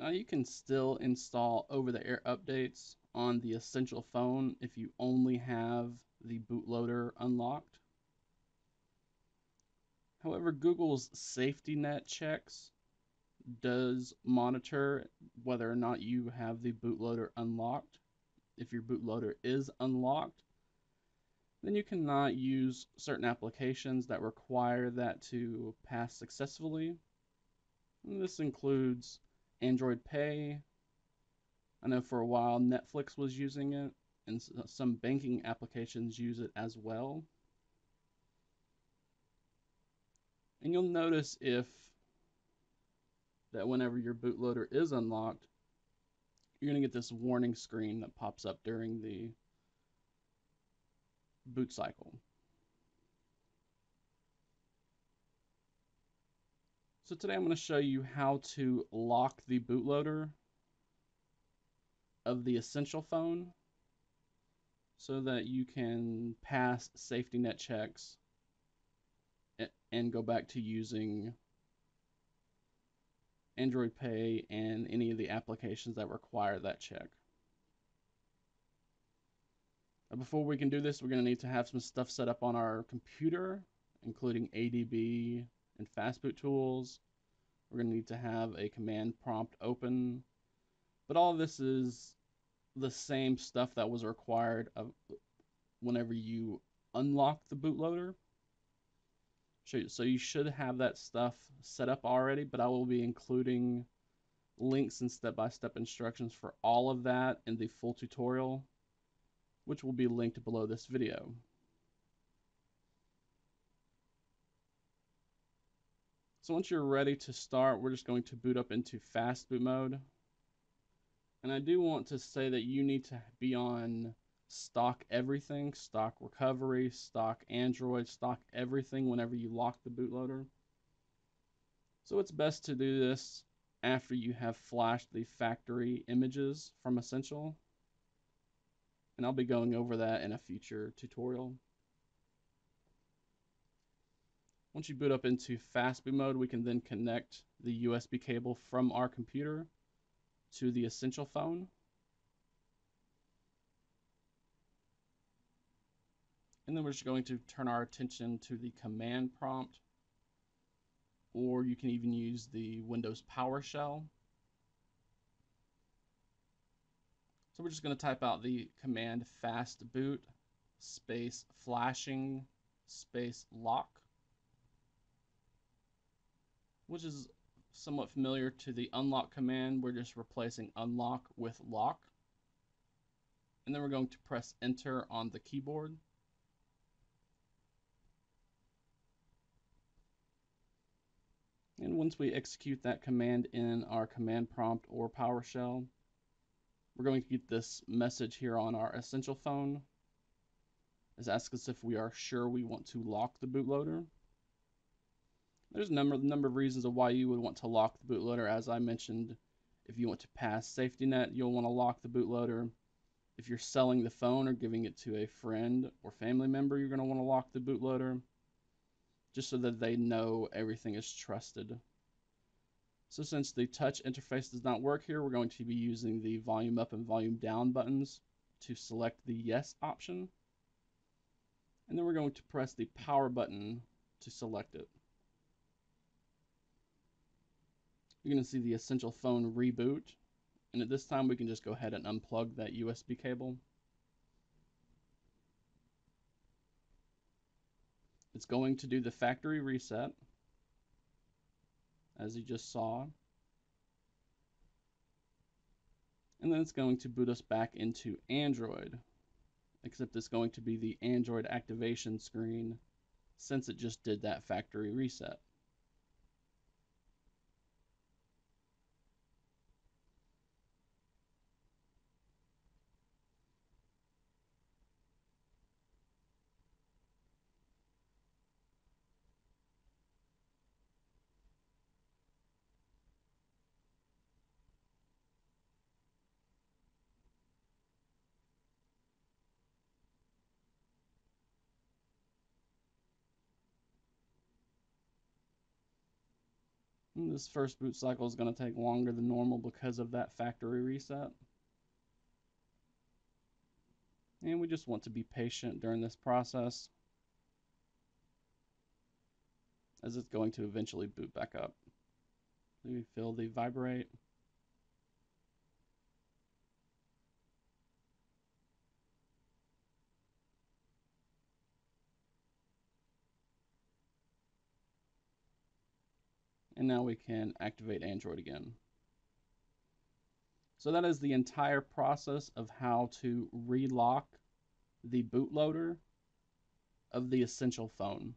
Now you can still install over-the-air updates on the Essential phone if you only have the bootloader unlocked. However, Google's SafetyNet checks does monitor whether or not you have the bootloader unlocked. If your bootloader is unlocked, then you cannot use certain applications that require that to pass successfully. And this includes Android Pay. I know for a while Netflix was using it, and uh, some banking applications use it as well. And you'll notice if that whenever your bootloader is unlocked, you're going to get this warning screen that pops up during the boot cycle. So today I'm going to show you how to lock the bootloader of the Essential phone so that you can pass SafetyNet checks and go back to using Android Pay and any of the applications that require that check. before we can do this, we're going to need to have some stuff set up on our computer, including ADB and fastboot tools. We're going to need to have a command prompt open. But all this is the same stuff that was required of whenever you unlock the bootloader. So you should have that stuff set up already, but I will be including links and step-by-step -step instructions for all of that in the full tutorial, which will be linked below this video. So once you're ready to start, we're just going to boot up into fastboot mode. And I do want to say that you need to be on stock everything, stock recovery, stock Android, stock everything whenever you lock the bootloader. So it's best to do this after you have flashed the factory images from Essential. And I'll be going over that in a future tutorial. Once you boot up into fastboot mode, we can then connect the USB cable from our computer to the Essential phone. And then we're just going to turn our attention to the command prompt, or you can even use the Windows PowerShell. So we're just going to type out the command fastboot space flashing space lock, which is somewhat familiar to the unlock command. We're just replacing unlock with lock. And then we're going to press enter on the keyboard. And once we execute that command in our command prompt or PowerShell, we're going to get this message here on our Essential phone. It asks us if we are sure we want to lock the bootloader. There's a number, number of reasons of why you would want to lock the bootloader. As I mentioned, if you want to pass SafetyNet, you'll want to lock the bootloader. If you're selling the phone or giving it to a friend or family member, you're going to want to lock the bootloader just so that they know everything is trusted. So since the touch interface does not work here, we're going to be using the volume up and volume down buttons to select the yes option. And then we're going to press the power button to select it. You're going to see the Essential Phone reboot. And at this time, we can just go ahead and unplug that USB cable. It's going to do the factory reset, as you just saw. And then it's going to boot us back into Android, except it's going to be the Android activation screen since it just did that factory reset. This first boot cycle is going to take longer than normal because of that factory reset. And we just want to be patient during this process as it's going to eventually boot back up. We feel the vibrate. And now we can activate Android again. So that is the entire process of how to relock the bootloader of the Essential phone.